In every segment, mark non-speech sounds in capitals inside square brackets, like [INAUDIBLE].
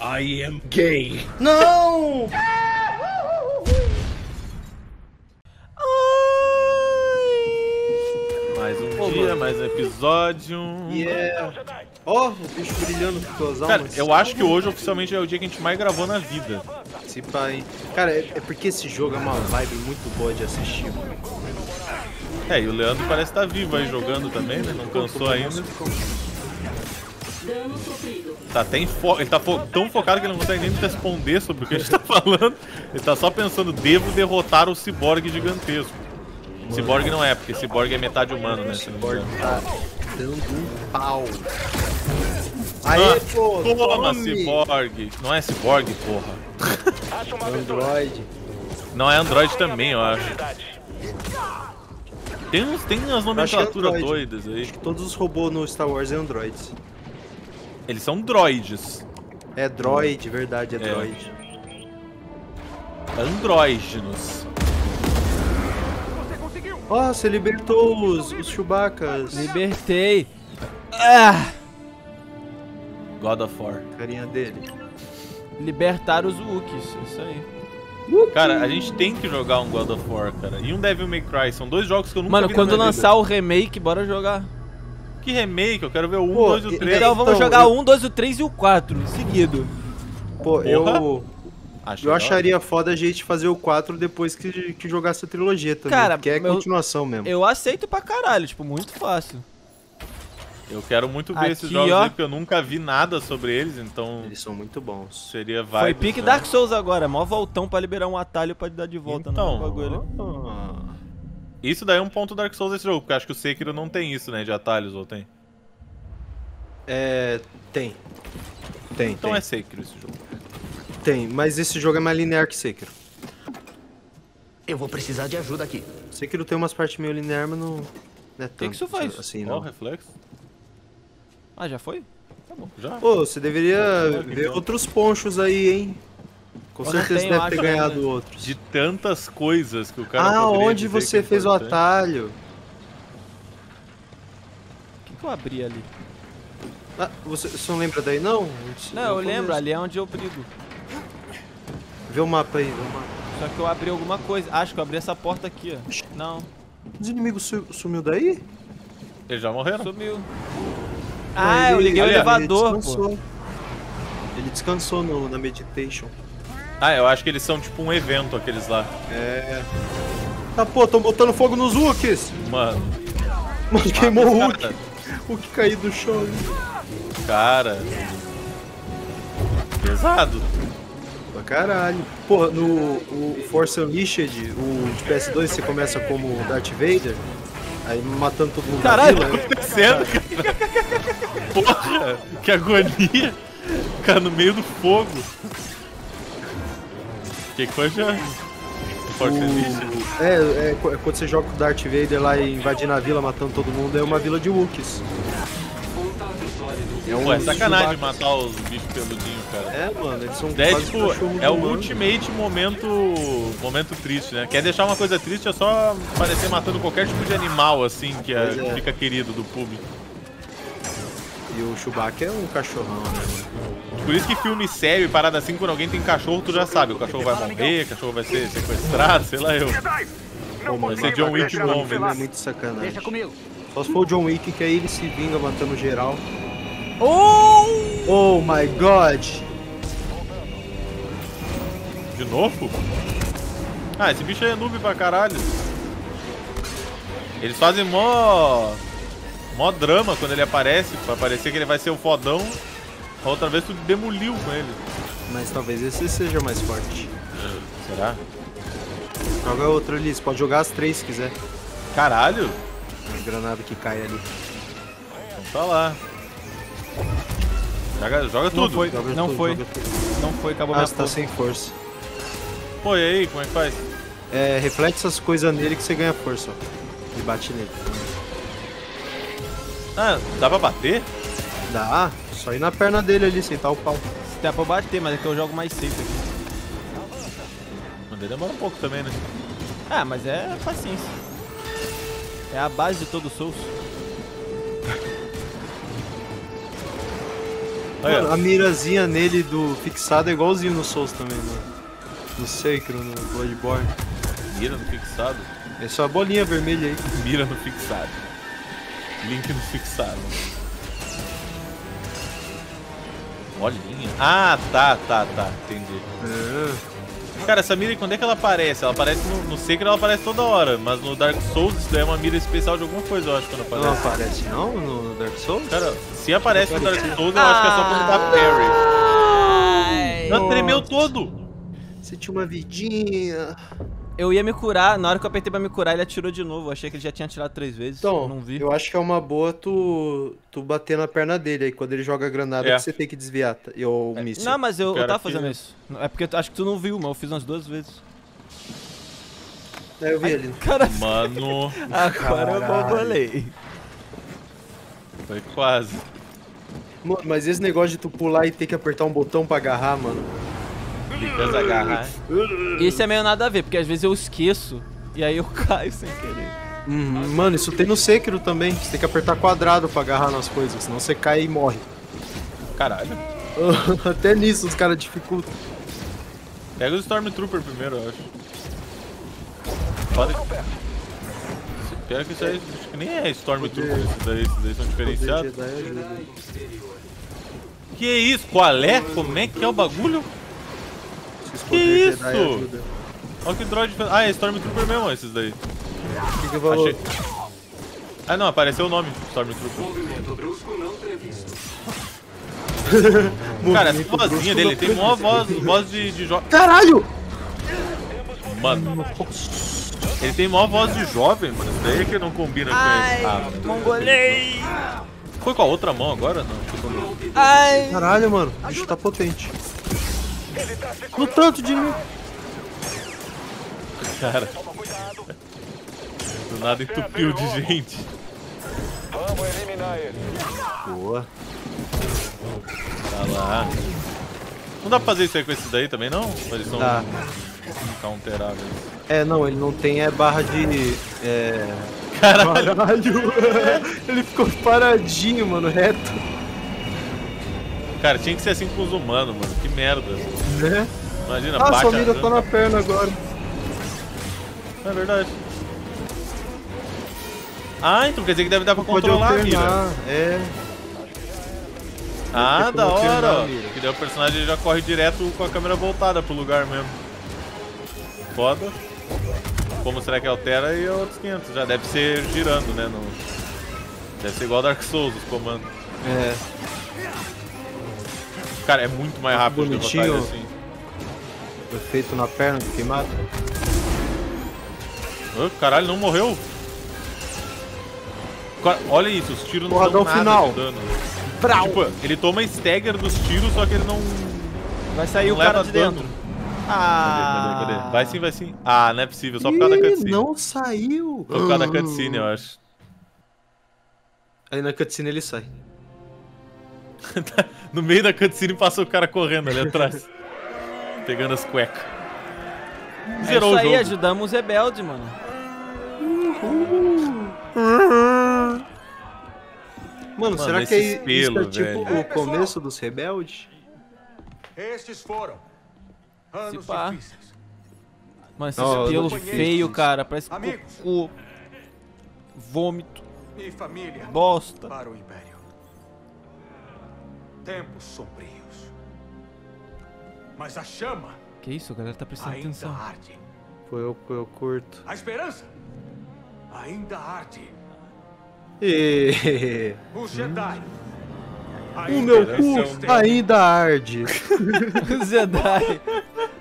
I am gay. Não! Mais um Pô, dia, mano. mais um episódio. Yeah. Ó, o bicho brilhando com Cara, almas. eu acho que hoje oficialmente é o dia que a gente mais gravou na vida. Se pá, hein? Cara, é, é porque esse jogo é uma vibe muito boa de assistir. É, e o Leandro parece estar vivo aí jogando também, né? Não cansou ainda. Tá até em fo... Ele tá fo- tão focado que ele não consegue nem responder sobre o que a gente tá falando. Ele tá só pensando, devo derrotar o ciborgue gigantesco. Ciborgue não é, porque ciborgue é metade humano, né? Engano. tá dando um pau. Aê, Ah, pô! Toma, tome! ciborgue! Não é ciborgue, porra. Android. Não é Android também, eu acho. Tem, uns, tem umas acho que é nomenclaturas Android. doidas aí. Todos os robôs no Star Wars é androids. Eles são droids. É droid, verdade, é, É. droid. Andrógenos. Ó, você libertou os, os Chewbaccas. Libertei. Ah, God of War. Carinha dele. libertar os Wookiees, isso aí. Cara, a gente tem que jogar um God of War, cara. E um Devil May Cry. São dois jogos que eu nunca Mano, vi na quando minha lançar vida. o remake, bora jogar. Que remake? Eu quero ver o 1, Pô, 2 e o e- 3. Então vamos então, jogar eu- o 1, 2, o 3 e o 4, seguido. Pô, eu, Acho eu da acharia foda a gente fazer o 4 depois que, que jogasse a trilogia também. Cara, que é meu- continuação mesmo. Eu aceito pra caralho, tipo, muito fácil. Eu quero muito ver Aqui, esses jogos ó. aí, porque eu nunca vi nada sobre eles, então Eles são muito bons. seria vibe. Foi pique Dark Souls agora, mó voltão pra liberar um atalho pra dar de volta Então. no bagulho. Ah, Isso daí é um ponto Dark Souls desse jogo, porque eu acho que o Sekiro não tem isso, né, de atalhos, ou tem? é. Tem. Tem, Então tem. é Sekiro esse jogo. Tem, mas esse jogo é mais linear que Sekiro. Eu vou precisar de ajuda aqui. Sekiro tem umas partes meio linear, mas não. Não é tanto. que isso faz? Assim, Ó, não. reflexo. Ah, já foi? Tá bom, já. Pô, você deveria que ver bom. outros ponchos aí, hein? Com Eu certeza tenho, deve ter ganhado ainda. outros. De tantas coisas que o cara Ah, onde dizer você que é fez o atalho? O que, que eu abri ali? Ah, você, você não lembra daí, não? Antes- Não, eu lembro, ali é onde eu brigo. Vê o mapa aí, vê o mapa. Só que eu abri alguma coisa. Acho que eu abri essa porta aqui, ó. Não, Os inimigos su- sumiu daí? Eles já morreram? sumiu. Ah, eu Ele- liguei o ele elevador, pô. descansou. Ele descansou no- na meditation. Ah, eu acho que eles são tipo um evento, aqueles lá. É. Ah, pô, tão botando fogo nos Wookies! Mano. Mano, queimou o Hulk. Cara, Hulk caiu do chão. cara. Pesado. Pra caralho. Porra, no o Force Unleashed, o de PS2, você começa como Darth Vader, aí matando todo mundo. Caralho, vila, né? acontecendo, cara? Porra, que agonia. Cara, no meio do fogo. O que, que foi já? O- É, é, é quando você joga com o Darth Vader lá e invadindo a vila, matando todo mundo, é uma vila de Wookiees. É um Pô, é sacanagem matar os bichos peludinhos, cara. É, mano, eles são É, tipo, é o humano. ultimate momento momento triste, né? Quer deixar uma coisa triste é só parecer matando qualquer tipo de animal, assim, que é- é. fica querido do público. E o Chewbacca é um cachorrão, né? Por isso que filme sério e parada assim, quando alguém tem cachorro, tu já sabe. O cachorro vai morrer, o cachorro vai ser sequestrado, sei lá eu. Pô, Vai ser John Wick bom, filme é velho. muito sacanagem. Deixa comigo. Só se for o John Wick, que aí ele se vinga matando geral. Oh! Oh my god! De novo? Ah, esse bicho aí é noob pra caralho. Eles fazem mó. Mó drama quando ele aparece, pra parecer que ele vai ser o fodão. A outra vez tu demoliu com ele. Mas talvez esse seja mais forte. Será? Joga outro ali, você pode jogar as três se quiser. Caralho? As granadas que caem ali. Então tá lá. Joga, joga Não tudo. foi, Joga não tudo, foi, joga tudo. não foi, acabou Ah, minha tá força. sem força. Pô, e aí, como é que faz? É, reflete essas coisas nele que você ganha força, ó. E bate nele. Ah, dá pra bater? Dá, só ir na perna dele ali, sentar o pau. Se dá pra bater, mas é que eu jogo mais safe aqui. Mas demora um pouco também, né? Ah, mas é paciência. É a base de todo Souls. Olha. Mano, a mirazinha nele do fixado é igualzinho no Souls também, mano. No Sacro, no Bloodborne. Mira no fixado. É só a bolinha vermelha aí. [LAUGHS] Mira no fixado. Link no fixado. Bolinha. Ah, tá, tá, tá. Entendi. É. Cara, essa mira, quando é que ela aparece? Ela aparece no, no Sekiro, ela aparece toda hora. Mas no Dark Souls, isso daí é uma mira especial de alguma coisa, eu acho, quando Não aparece. aparece não no Dark Souls? Cara, se aparece no Dark Souls, eu acho que é só quando dá parry. Não, tremeu todo. Você tinha uma vidinha. Eu ia me curar, na hora que eu apertei pra me curar, ele atirou de novo. Eu achei que ele já tinha atirado três vezes. eu Então, não vi. eu acho que é uma boa tu, tu bater na perna dele aí quando ele joga a granada É. que você tem que desviar. tá? E o míssil. Não, mas eu, eu tava que- fazendo isso. É porque eu acho que tu não viu, mas eu fiz umas duas vezes. É, eu vi ele. Cara, [LAUGHS] Mano, agora eu bombolei. foi quase. Mano, mas esse negócio de tu pular e ter que apertar um botão pra agarrar, mano. Because agarrar. Isso é meio nada a ver, porque às vezes eu esqueço e aí eu [LAUGHS] caio sem querer. Uhum. Mano, isso tem no Sekiro também. Você tem que apertar quadrado pra agarrar nas coisas, senão você cai e morre. Caralho. [LAUGHS] Até nisso os caras dificultam. Pega os Stormtrooper primeiro, eu acho. Foda que... Pior que isso aí, acho que nem é Stormtrooper, esses daí, esses daí são diferenciados. Que isso? Qual é? Como é que é o bagulho? Que poderes isso? Jedi. Olha que droid... Ah, é Stormtrooper mesmo, esses daí. O que que falou? Achei... Ah não, apareceu o nome, Stormtrooper. [LAUGHS] Cara, essa Movimento vozinha brusco dele, tem mó voz, voz de, de jo... Caralho! Mano, ele tem mó voz de jovem, mano. Isso daí é que não combina com ele. Ah, mongolei! foi com a outra mão agora? Não. Ai! Caralho, mano. O bicho tá potente. No tanto de mim. Cara. Do nada entupiu de gente. Boa. Tá lá. Não dá pra fazer isso aí com esses daí também, não? Eles são Dá. counteráveis. É, não, ele não tem é barra de. É. Caralho. Caralho! [LAUGHS] ele ficou paradinho, mano, reto. Cara, tinha que ser assim com os humanos, mano. Que merda. Né? Imagina, Ah, bate a mira tá na perna agora. É verdade. Ah, então quer dizer que deve dar pra Pode controlar a mira. alternar, é. Ah, da hora, alternar. Que daí o personagem já corre direto com a câmera voltada pro lugar mesmo. Foda. Como será que altera e é outros 500. Já deve ser girando, né? No... Deve ser igual Dark Souls, os comandos. É. Cara, é muito mais rápido de derrotar ele Bonitinho. assim. Efeito na perna do queimado. Ah, caralho, não morreu? Cara, Olha isso, os tiros não Porra, dão dá o nada final. de dano. Tipo, ele toma stagger dos tiros, só que ele não... Vai sair não o cara de dano. dentro. Cadê, Ah! cadê, cadê? Vai sim, vai sim. Ah, não é possível, só por causa da cutscene. Não saiu. Só por causa da cutscene, eu acho. Aí na cutscene ele sai. [LAUGHS] No meio da cutscene passa o cara correndo ali atrás. pegando as cuecas. É isso o aí, jogo. ajudamos os rebeldes, mano. Mano, Mano, será que esse é, pelo, isso é tipo velho. o começo dos rebeldes? Estes foram anos Se pá. difíceis. Mano, não conheço feios, isso. cara. Parece Amigos. cocô. Vômito. E família Bosta. para o Império. Tempos sombrios. Mas a chama Que isso, a galera tá prestando ainda atenção. arde. Foi eu, eu curto. A esperança ainda arde. E... O Jedi. O meu cu ainda arde. [LAUGHS] Os Jedi.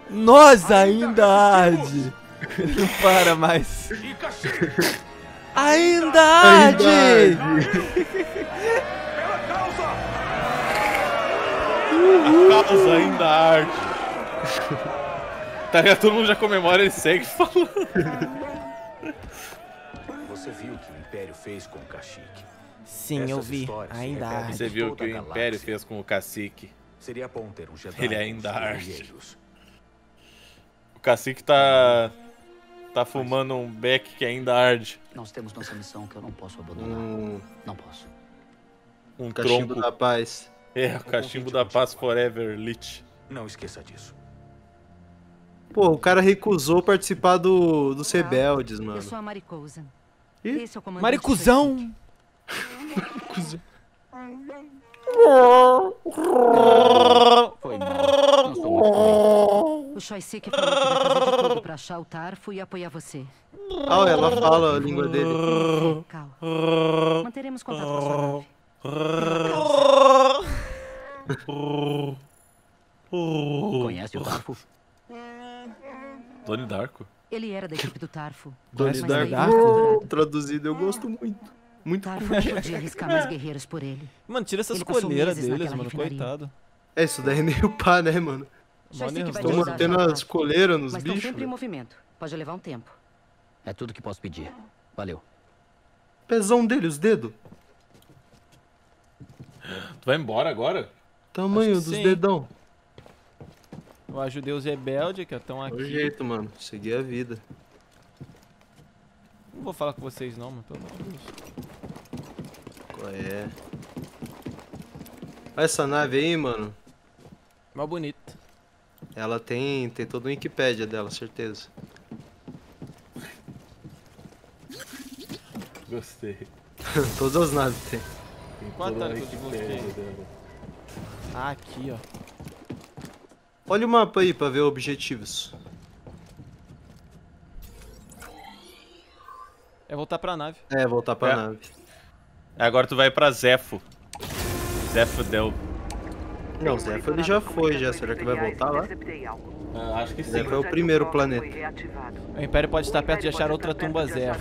Nós ainda arde. Não para mais. Ainda Ainda arde! pela causa A causa ainda arde. Tá ligado? Todo mundo já comemora, ele segue falando. Você viu o que o Império fez com o Kashyyyk. Sim, eu Essas vi. histórias se Ainda arde. Você viu o que o Império galáxia. fez com o cacique. Seria bom ter um Jedi. Ele ainda arde. O cacique tá. tá fumando um beck que ainda arde. Nós temos nossa missão que eu não posso abandonar. Um Não posso. Um cachimbo tronco. da paz. É, o cachimbo da paz forever lit. Não esqueça disso. Pô, o cara recusou participar do, dos rebeldes, Eu mano. sou a Maricosa. Ih, Esse é o comandante Maricuzão! Foi mal. Não sou muito bem. O Shoiseki falou que vai fazer de tudo pra achar o Tarfo e apoiar você. Ah, ela fala a língua dele. Cal. Manteremos contato com a sua nave. Conhece o Tarfo? Donnie Darko. Ele era da equipe do Tarfo. Daí Darko. capturado. Traduzido, eu gosto muito. Muito Tarfo não podia arriscar mais guerreiros por ele. Mano, tira essas coleiras deles, mano. refinaria. Coitado. É, isso daí é meio pá, né, mano? Estão mantendo as coleiras nos Mas bichos. sempre em movimento. Pode levar um tempo. É tudo que posso pedir. Valeu. Pezão dele, os dedos. Tu vai embora agora? Tamanho dos sim. dedão. Eu ajudei os rebeldes que estão É o aqui. jeito, mano. Seguir a vida. Não vou falar com vocês não, mano. Pelo amor de Deus. Qual é? Olha essa nave aí, mano. Mó bonito. Ela tem, tem toda uma Wikipédia dela, certeza. Gostei. [LAUGHS] Todas as naves tem. Quanto que eu desbloqueei? Ah, aqui, ó. Olha o mapa aí pra ver objetivos. É voltar pra nave. É, voltar pra É. nave. Agora tu vai pra Zefo. Zefo Del. Não, o Zephyr ele já foi, já. Será que vai voltar lá? Ah, acho que sim. Zephyr é o primeiro planeta. O Império pode estar perto de achar outra tumba Zé.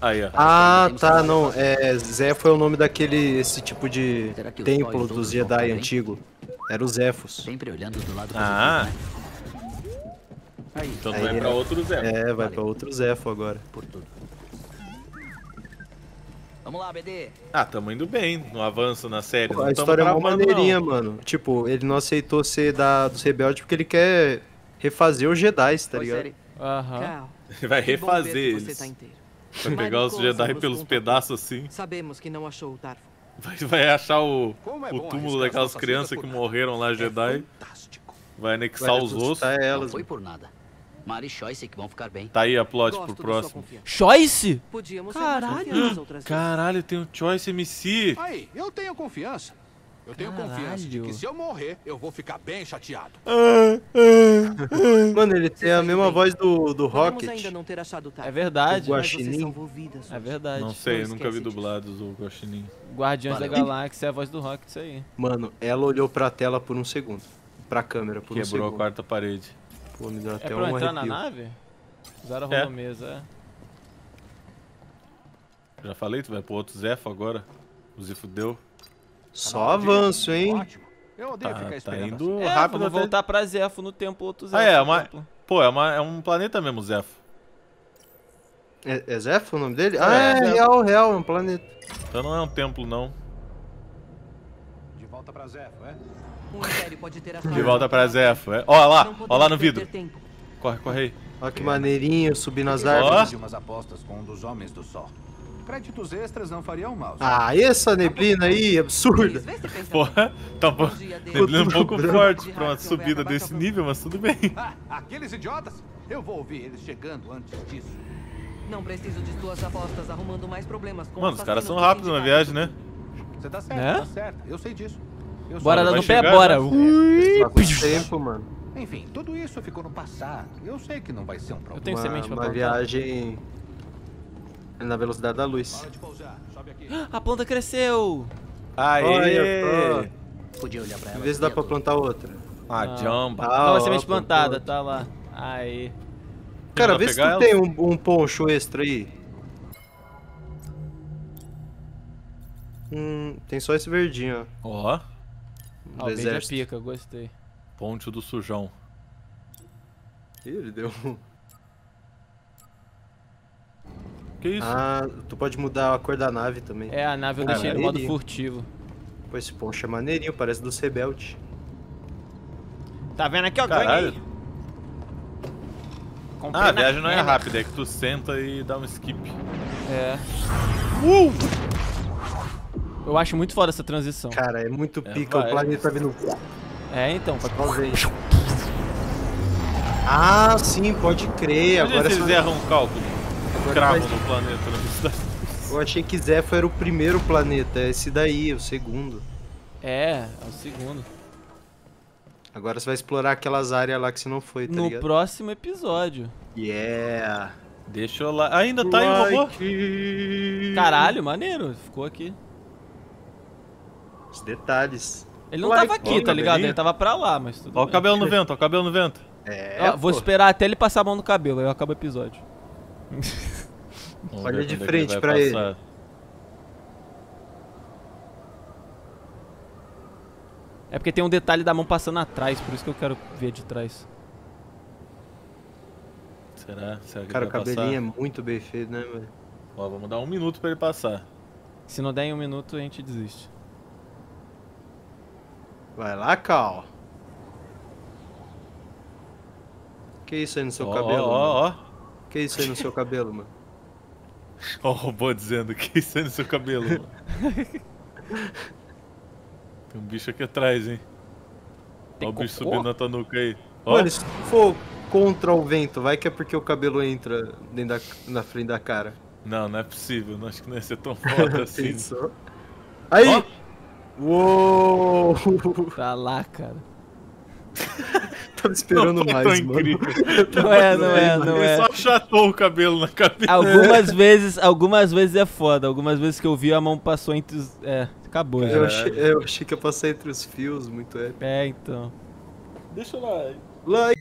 Aí, ó. Ah, tá, não. É, Zephyr é o nome daquele, esse tipo de templo dos Jedi antigo. Era o Zephos. Sempre olhando do lado Ah. né? Aí, Então vai é. pra outro Zefo. É, vai pra outro Zephyr agora. por tudo. Vamos lá, BD. Ah, tamo indo bem no avanço na série. não A história é travando, maneirinha, não. mano. Tipo, ele não aceitou ser da, dos rebeldes porque ele quer refazer os Jedi, tá ligado? Aham. Vai que bom ver refazer eles. Você tá inteiro. Vai pegar os Jedi pelos pedaços assim. Sabemos que não achou o Tarfo. Vai, vai achar o, é o túmulo daquelas crianças que morreram lá, Jedi. Fantástico. Vai anexar Vai os ossos. ressuscitar Não elas. foi por nada. Mari e Choice que vão ficar bem. Tá aí a plot Gosto pro próximo. Choice? Caralho. Caralho, tem o Choice MC. Aí, eu tenho confiança. Eu tenho confiança de que Caralho. se eu morrer, eu vou ficar bem chateado. Mano, ele tem a mesma voz do, do Rocket. ainda não ter achado o Tarfo. É verdade. O Guaxinim. É verdade. Não sei, Não nunca vi dublados o Guaxinim. Guardiões da Valeu. Galáxia é a voz do Rock, isso aí. Mano, ela olhou pra tela por um segundo. Pra câmera por um Quebrou a segundo. quarta parede. Pô, me deu É até pra um entrar na arrepio. nave? Usaram a É. rolomesa, é. Já falei, tu vai pro outro Zefo agora. O Zé fudeu. Só avanço, hein? Ótimo. Eu odeio Tá, ficar tá esperando indo assim. É, rápido vamos até. voltar pra Zefo no tempo, outro Zefo. Ah, é, no uma- templo. Pô, é, uma, é um planeta mesmo, Zefo. É, é Zephyr o nome dele? É, ah, é, Zephyr. real, real, é um planeta. Então não é um templo, não. De volta pra Zefo, é? O Império pode ter achado De volta pra. Zefo. É. Ó lá, ó lá no vidro. Corre, corre aí. Olha que maneirinho, subir nas Ó. árvores. De umas apostas com um dos homens do sol. Créditos extras não fariam mal. Ah, e essa neblina aí, absurda. Porra, tá desse, neblina um pouco forte pra uma subida desse nível, mas tudo bem. [LAUGHS] Ah, aqueles idiotas? Eu vou ouvir eles chegando antes disso. Não preciso de suas apostas arrumando mais problemas com Mano, os caras são rápidos na viagem, né? Você tá certo, Né? tá certo. Eu sei disso. Eu Bora dar no pé, chegar, bora. Ui. Tempo, mano. Enfim, tudo isso ficou no passado. Eu sei que não vai ser um Eu problema. tenho Uma, semente pra uma viagem na velocidade da luz. [GASPS] A planta cresceu! Aê! Olha Podia olhar pra ela. Vê se dá pra plantar outra. Ah, Não. jamba. Ah, ó, semente plantada, tá lá. Aí. Cara, vê se tu ela? tem um, um poncho extra aí. Hum, tem só esse verdinho, ó. Ó, Ah, Do o verde é exército. pica, gostei. ponte do sujão. Ih, ele deu um. Que isso? Ah, tu pode mudar a cor da nave também. É, a nave eu Ah, deixei no modo furtivo. Pô, esse poncho é maneirinho, parece dos rebeldes. Tá vendo aqui, ó? Caralho. Ganhei. Comprei Ah, a viagem não é rápida, é que tu senta e dá um skip. É. Eu acho muito foda essa transição. Cara, é muito É, pica. vai. O planeta vindo. É, então. Só vem. Ah, sim, pode crer. Imagina Agora se eles erram um cálculo. Cravo no planeta, na velocidade. Eu achei que Zepho era o primeiro planeta. É esse daí, o segundo. É, é o segundo. Agora você vai explorar aquelas áreas lá que você não foi, tá no ligado? próximo episódio. Yeah! Deixa eu lá. Ainda tá aí o robô? Like. Caralho, maneiro. Ficou aqui. Os detalhes. Ele não Like, tava aqui, ó, tá ligado? Ele tava pra lá, mas tudo Ó o bem. cabelo no [LAUGHS] vento, ó o cabelo no vento. É, Ó, vou esperar até ele passar a mão no cabelo, aí eu acabo o episódio. [LAUGHS] Olha de é frente vai pra ele. É porque tem um detalhe da mão passando atrás, por isso que eu quero ver de trás. Será? Será que Cara, o cabelinho passar? é muito bem feito, né, velho? Ó, vamos dar um minuto pra ele passar. Se não der em um minuto, a gente desiste. Vai lá, Cal. Que isso aí no seu Ó, cabelo? mano? ó, ó, [LAUGHS] Que isso aí no seu cabelo, mano? ó. O robô dizendo que isso é no seu cabelo. mano. Tem um bicho aqui atrás, hein? Tem Ó o bicho cocô? subindo na tua nuca aí. Ó, Mano, se for contra o vento, vai que é porque o cabelo entra dentro da, na frente da cara. Não, não é possível. Não acho que não ia ser tão foda [LAUGHS] assim. Pensou? Aí! Uou! Tá lá, cara. Tava esperando Não mais, tão mano. [LAUGHS] Não é, não é, não Ele é. só achatou o cabelo na cabeça. Algumas vezes, algumas vezes é foda. Algumas vezes que eu vi, a mão passou entre os. É, acabou Eu já. achei, eu achei que ia passar entre os fios, muito épico. É, então. Deixa eu lá. Lá